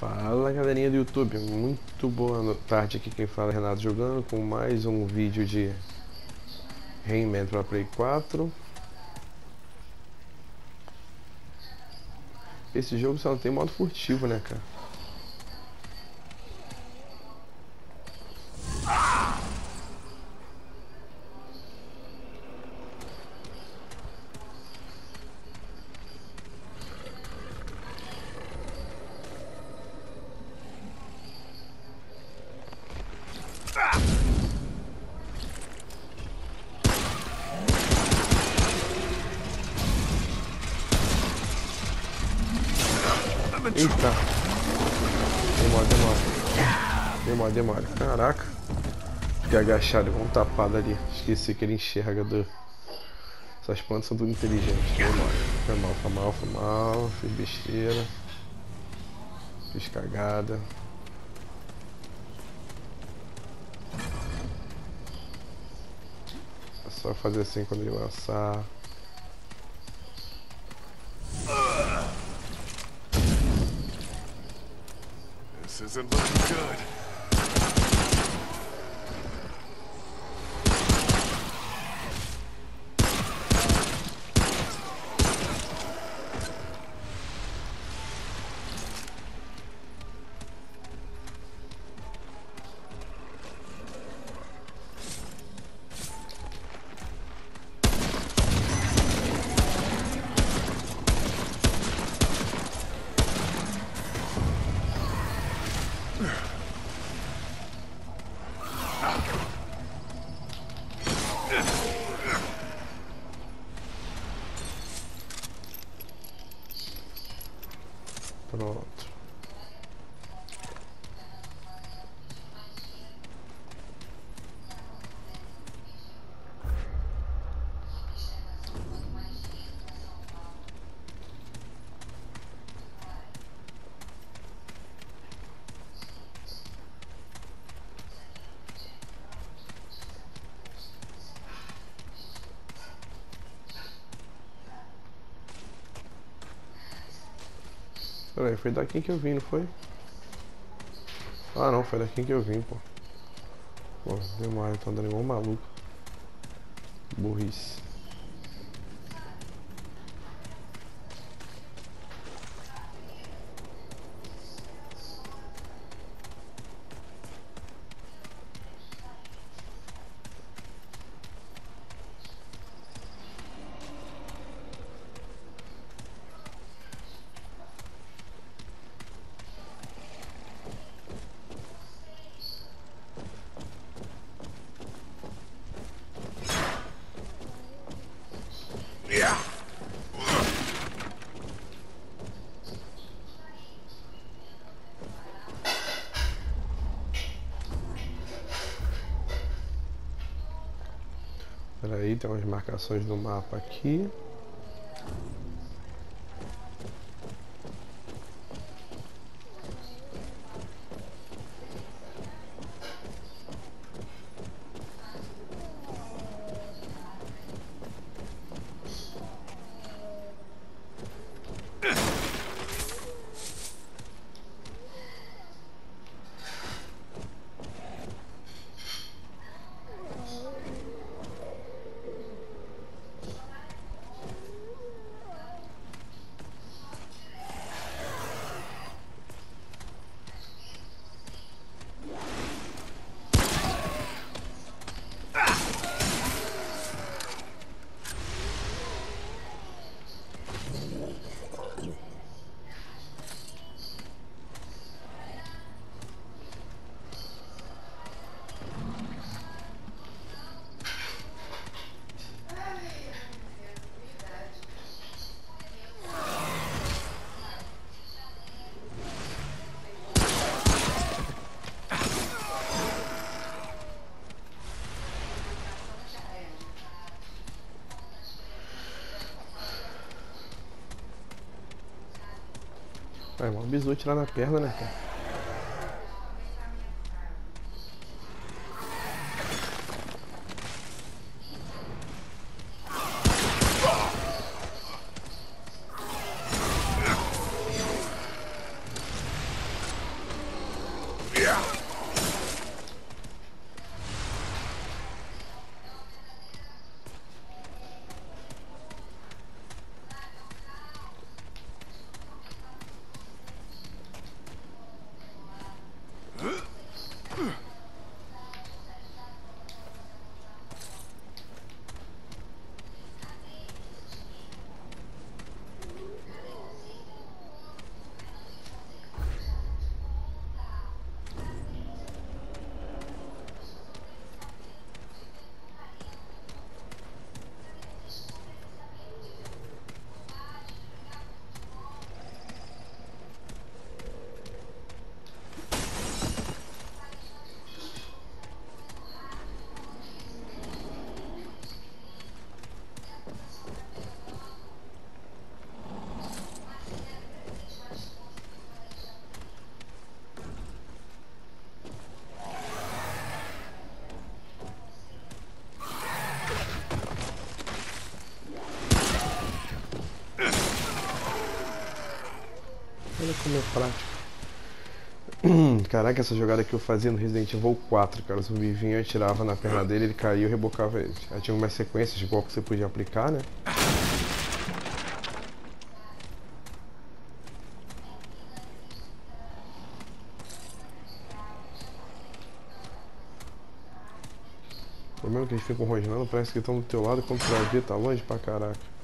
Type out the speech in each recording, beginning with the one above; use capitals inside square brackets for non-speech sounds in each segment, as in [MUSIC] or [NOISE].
Fala galerinha do YouTube, muito boa tarde aqui quem fala é Renato jogando com mais um vídeo de Rayman para Play 4 Esse jogo só não tem modo furtivo né cara Eita. Demora, demora. Demora, demora. Caraca. Fiquei agachado, um tapado ali. Esqueci que ele enxerga do... Essas plantas são tudo inteligentes. Demora. Foi mal, foi mal, foi mal. Fiz besteira. Fiz cagada. É só fazer assim quando ele lançar. Isn't looking good. Peraí, foi daqui que eu vim, não foi? Ah não, foi daqui que eu vim, pô. Pô, demora, tá andando igual um maluco. Burrice. Peraí, tem umas marcações do mapa aqui. É, um bisu tirar na perna, né, cara? Prático. [CLEARS THROAT] Caraca, essa jogada que eu fazia no Resident Evil 4, cara. O zumbi vinha, eu tirava na perna dele, ele caiu e rebocava ele. Aí tinha umas sequências de golpe que você podia aplicar, né? O problema é que eles ficam rosnando, parece que estão do teu lado quando tu vai ver, tá longe pra caraca.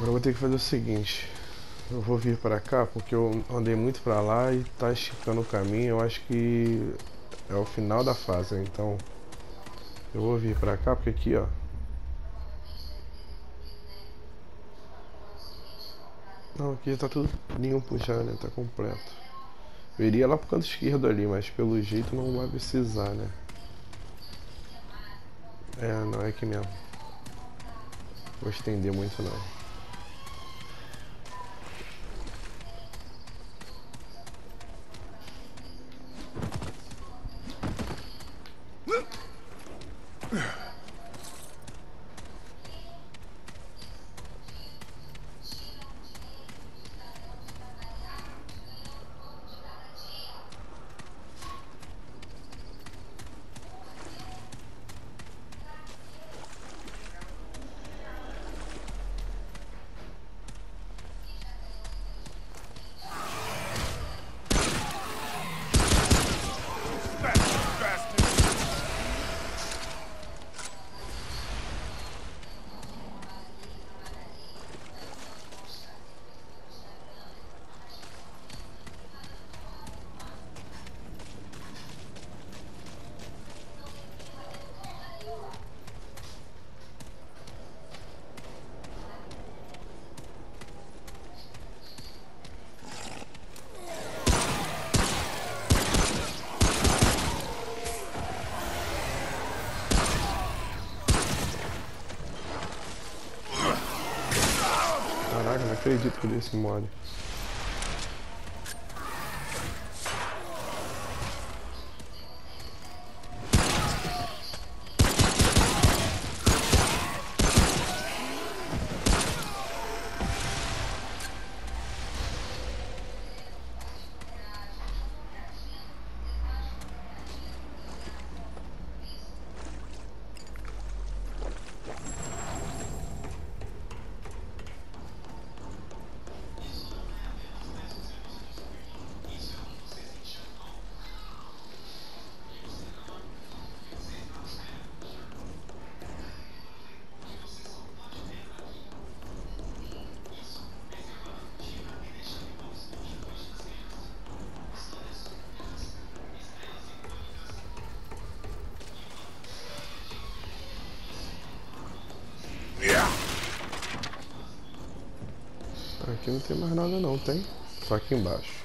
Agora eu vou ter que fazer o seguinte. Eu vou vir pra cá porque eu andei muito pra lá e tá esticando o caminho. Eu acho que é o final da fase, então eu vou vir pra cá porque aqui, ó. Não, aqui tá tudo limpo já, né? Tá completo. Eu iria lá pro canto esquerdo ali, mas pelo jeito não vai precisar, né? É, não é aqui mesmo. Vou estender muito não. Caraca, não acredito que eu Aqui não tem mais nada não, tem? Só aqui embaixo.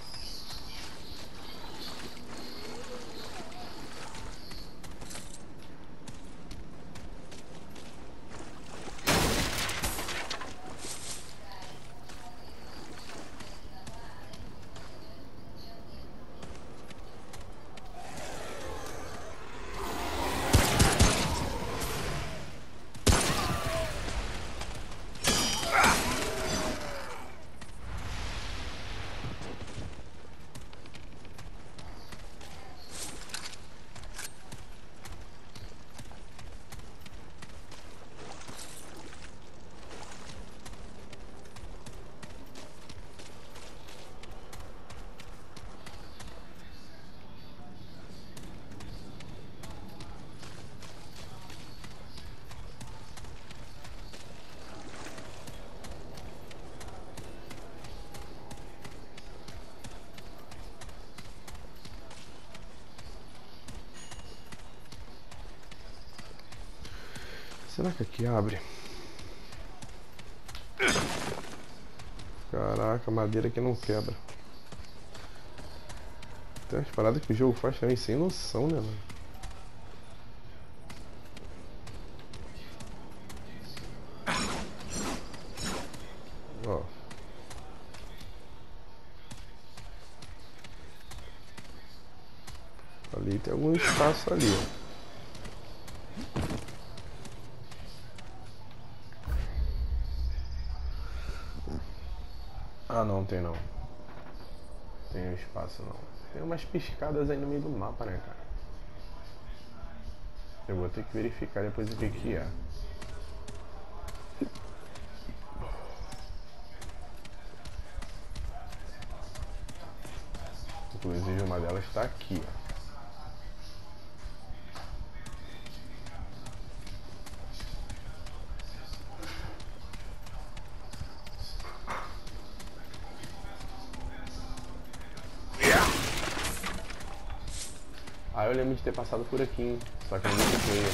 Será que aqui abre? Caraca, madeira que não quebra. Tem umas paradas que o jogo faz também sem noção, né, mano? Ó. Ali tem algum espaço ali, ó. Ah, não tem não. Tem espaço não. Tem umas piscadas aí no meio do mapa, né, cara? Eu vou ter que verificar depois o que que é. Inclusive uma delas está aqui, ó. Ah, eu lembro de ter passado por aqui, só que no multiplayer.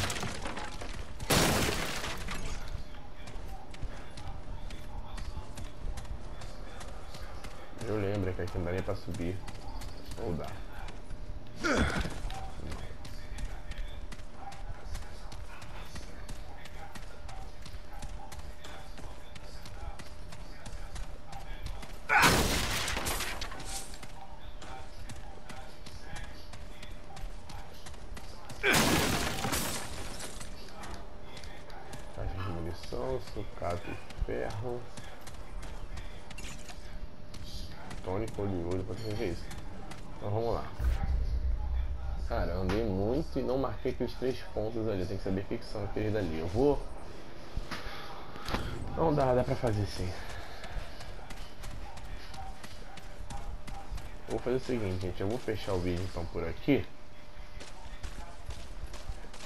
Eu lembro é que aqui não dá pra subir. Ou dá. sucata e ferro. Pra que? Então vamos lá. Cara, eu andei muito e não marquei aqueles três pontos ali. Tem que saber o que são aqueles dali. Eu vou. Não dá, dá pra fazer sim. Vou fazer o seguinte, gente. Eu vou fechar o vídeo então por aqui.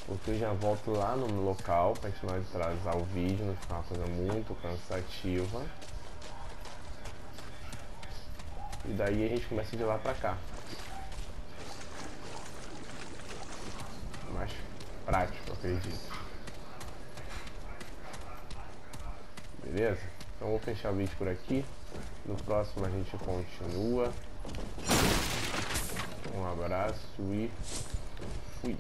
Porque eu já volto lá no local para continuar de atrasar o vídeo, não ficar uma coisa muito cansativa. E daí a gente começa de lá pra cá. Mais prático, acredito. Beleza? Então vou fechar o vídeo por aqui. No próximo a gente continua. Um abraço e fui.